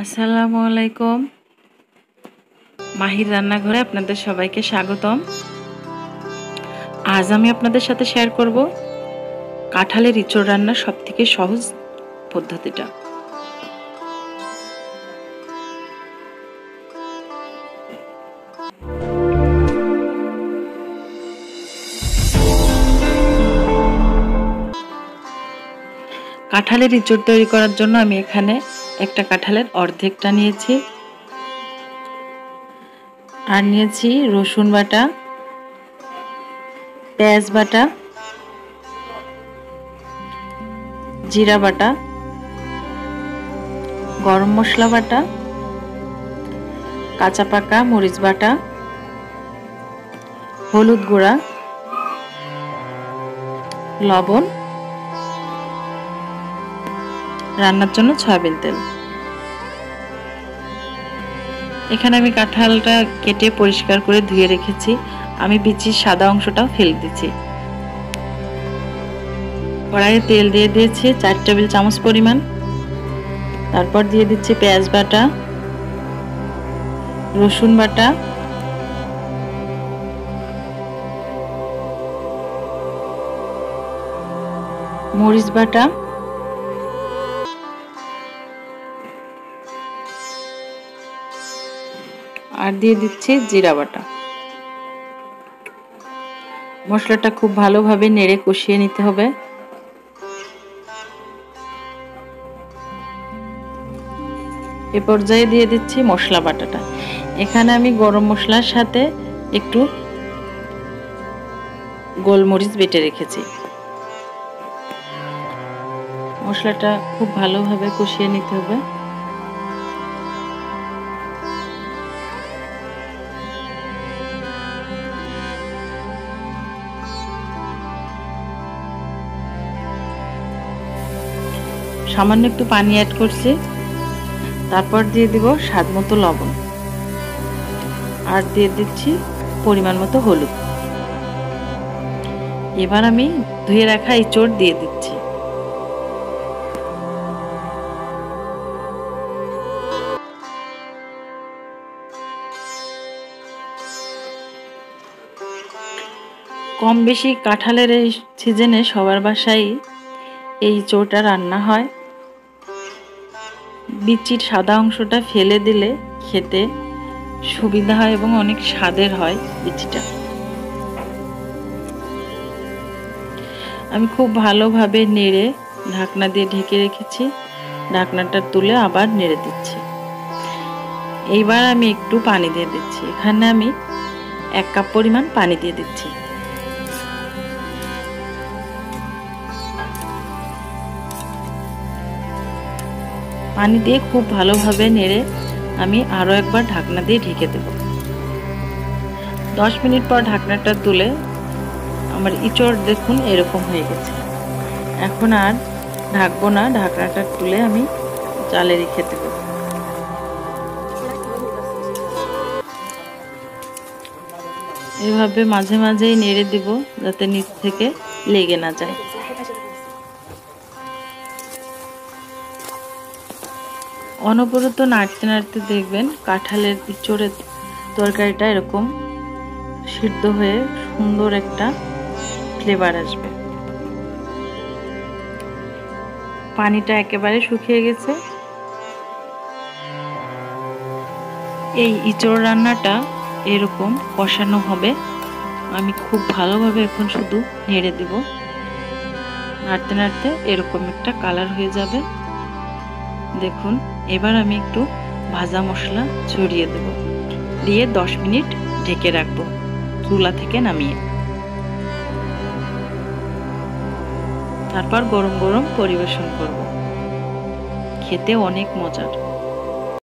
আসসালামু আলাইকুম। মাহির রান্নাঘরে আপনাদের সবাইকে স্বাগতম। আজ আমি আপনাদের সাথে শেয়ার করব কাঁঠালের ইঁচড় রান্নার সবথেকে সহজ পদ্ধতিটা। কাঁঠালের ইঁচড় তৈরি করার জন্য আমি এখানে একটা কাঁঠালের অর্ধেকটা নিয়েছি। আর নিয়েছি রসুন বাটা, পেঁয়াজ বাটা, জিরা বাটা, গরম মশলা বাটা, কাঁচা পাকা মরিচ বাটা, হলুদ গুঁড়া, লবণ রান্নার জন্য সয়াবিন তেল। এখানে আমি কাঁঠালটা কেটে পরিষ্কার করে ধুয়ে রেখেছি। আমি বিচির সাদা অংশটাও ফেলে দিচ্ছি। কড়াইয়ে তেল দিয়ে দিয়েছি চার টেবিল চামচ পরিমাণ। তারপর দিয়ে দিচ্ছি পেঁয়াজ বাটা, রসুন বাটা, মরিচ বাটা আর দিয়ে দিচ্ছি জিরা বাটা। মশলাটা খুব ভালোভাবে নেড়ে কষিয়ে নিতে হবে। এ পর্যায়ে দিয়ে দিচ্ছি মশলা বাটাটা। এখানে আমি গরম মশলার সাথে একটু গোলমরিচ বেটে রেখেছি। মশলাটা খুব ভালোভাবে কষিয়ে নিতে হবে। সামান্য একটু পানি অ্যাড করছি। তারপর দিয়ে দিব স্বাদ মতো লবণ। আর দিয়ে দিচ্ছি পরিমাণ মতো হলুদ। এবার আমি ধুয়ে রাখা এই চোট দিয়ে দিচ্ছি। কম বেশি কাঁঠালের এই সিজনে সবার বাসায় এই চোটা রান্না হয়। বিচির সাদা অংশটা ফেলে দিলে খেতে সুবিধা হয় এবং অনেক স্বাদের হয় বিচিটা আমি খুব ভালোভাবে নেড়ে ঢাকনা দিয়ে ঢেকে রেখেছি। ঢাকনাটা তুলে আবার নেড়ে দিচ্ছি। এইবার আমি একটু পানি দিয়ে দিচ্ছি। এখানে আমি এক কাপ পরিমাণ পানি দিয়ে দিচ্ছি। পানি দিয়ে খুব ভালোভাবে নেড়ে আমি আরও একবার ঢাকনা দিয়ে ঢেকে দেব। দশ মিনিট পর ঢাকনাটা তুলে আমার ইঁচড় দেখুন এরকম হয়ে গেছে। এখন আর ঢাকবো না, ঢাকনাটা তুলে আমি জালে রেখে দেব। এভাবে মাঝে মাঝেই নেড়ে দেব যাতে নিচ থেকে লেগে না যায়। অনবরত নাড়তে নাড়তে দেখবেন কাঁঠালের ইঁচড়ের তরকারিটা এরকম সিদ্ধ হয়ে সুন্দর একটা ফ্লেভার আসবে। পানিটা একেবারে শুকিয়ে গেছে। এই ইঁচড় রান্নাটা এরকম কষানো হবে। আমি খুব ভালোভাবে এখন শুধু নেড়ে দেব। নাড়তে নাড়তে এরকম একটা কালার হয়ে যাবে। দেখুন। এবার আমি একটু ভাজা মশলা ছড়িয়ে দেব। দিয়ে দশ মিনিট ঢেকে রাখব, চুলা থেকে নামিয়ে। তারপর গরম গরম পরিবেশন করব। খেতে অনেক মজার।